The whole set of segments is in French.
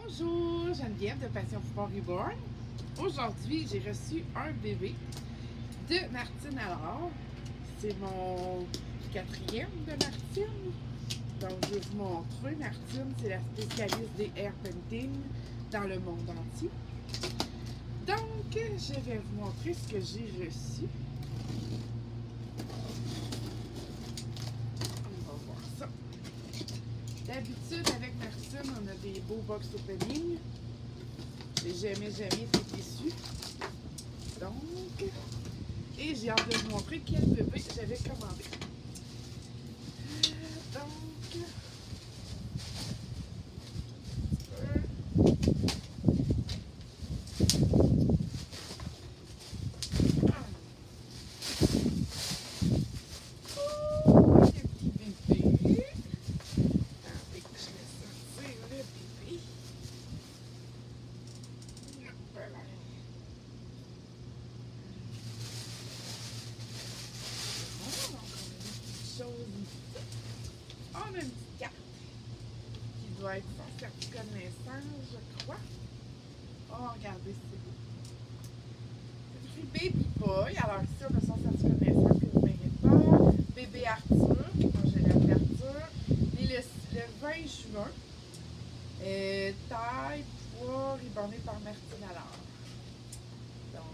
Bonjour, Geneviève de Passion Sport Reborn. Aujourd'hui, j'ai reçu un bébé de Martine Allard. C'est mon quatrième de Martine. Donc, je vais vous montrer. Martine, c'est la spécialiste des air painting dans le monde entier. Donc, je vais vous montrer ce que j'ai reçu. On va voir ça. D'habitude, avec Martine, on a des beaux box opening. J'ai jamais, jamais été déçue. Donc, et j'ai hâte de vous montrer quel bébé j'avais commandé. Donc, Oh, le petit bébé. Attendez que je vais sortir le bébé. Voilà. Bon, donc on a des petites choses ici. Une carte qui doit être son certificat de naissance, je crois. Oh, regardez, c'est beau. C'est écrit Baby Boy. Alors ici, on a son certificat de naissance que vous ne pas. Bébé Arthur, moi j'ai l'ouverture. Et le, le 20 juin, euh, taille, poids, ribonné par Martine Allard. Donc,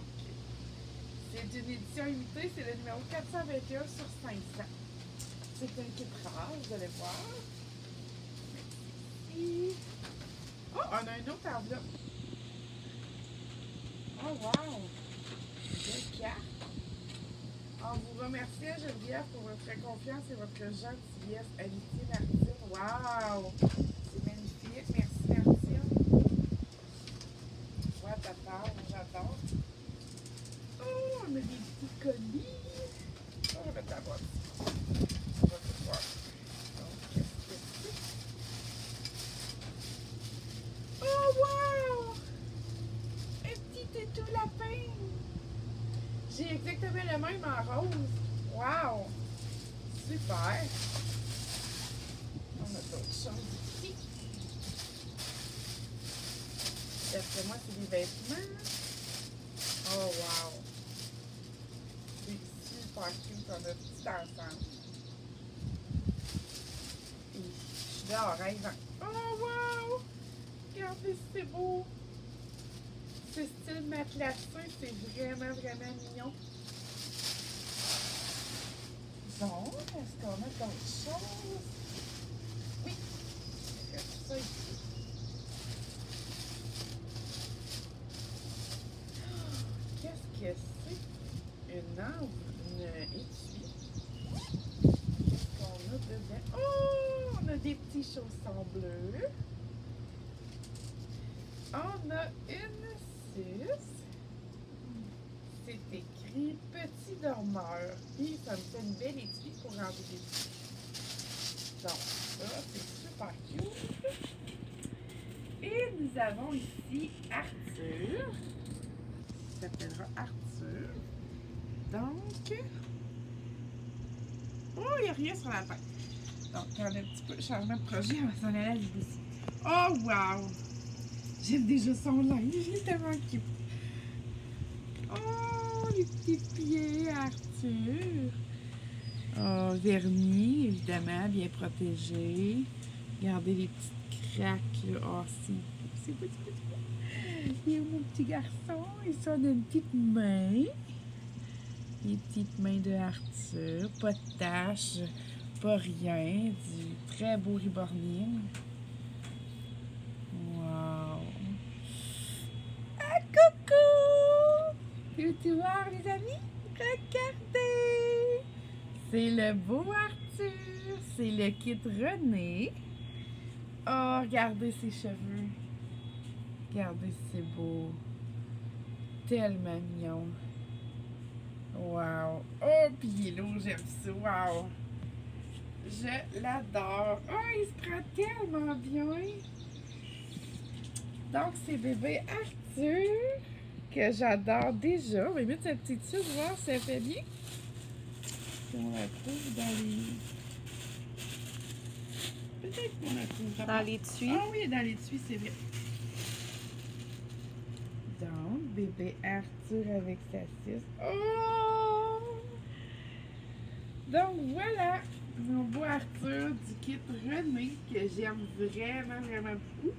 c'est une édition limitée, c'est le numéro 421 sur 500. C'est un rare, vous allez voir. Oh, on a une autre enveloppe. Oh, wow! Belle carte. En vous remerciant, Geneviève, pour votre confiance et votre gentillesse. Amitié, Martine. Wow! C'est magnifique. Merci, Martine. Ouais, ta part, j'adore. Oh, on a des petits colis. Oh, on va mettre la boîte. On va tout voir. Donc, qu'est-ce que c'est? Oh, wow! Un petit étau lapin. J'ai exactement le même en rose. Wow! Super! On a d'autres choses ici. D'après moi, c'est des vêtements? Oh, wow! C'est super cute. On a tout ensemble. Et je suis en rêvant. Oh, wow! Regardez, c'est beau! Ce style matelassé, c'est vraiment, vraiment mignon. Bon, est-ce qu'on a d'autres choses? Oui, ça ici. Qu'est-ce que c'est? Une enve, une étui. Qu'est-ce qu'on a dedans? Oh, on a des petits chaussons bleus. On a une 6. C'est petit dormeur. Puis ça me fait une belle étui pour ranger des. Donc, ça, c'est super cute. Et nous avons ici Arthur. Il s'appellera Arthur. Donc, oh, il n'y a rien sur la tête. Donc, on un petit peu changement de projet, on va s'en aller à. Oh, wow! J'aime déjà son linge, il est tellement cute. Oh, les petits pieds, Arthur. Oh, vernis, évidemment, bien protégé. Regardez les petites craques, là. Oh, c'est petit. Il mon petit garçon? Il sonne une petite main. Les petites mains de Arthur. Pas de taches, pas rien. Du très beau riborning. Wow! Ah, coucou! Veux-tu voir, les amis? Regardez! C'est le beau Arthur! C'est le kit René. Oh, regardez ses cheveux. Regardez, c'est beau. Tellement mignon. Wow! Oh, puis il est lourd, j'aime ça. Wow! Je l'adore. Oh, il se prend tellement bien. Donc, c'est bébé Arthur que j'adore déjà. On va mettre sa petite suite, voir si elle fait bien. On la trouve dans les. Peut-être qu'on la trouve Dans les tuiles. Ah oui, dans les tuyaux, c'est vrai. bébé Arthur avec sa suce. Oh! Donc voilà, mon beau Arthur du kit René que j'aime vraiment, vraiment beaucoup.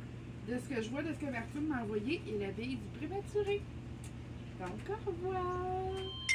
De ce que je vois, de ce que Arthur m'a envoyé, et la bille du prématuré. Donc, au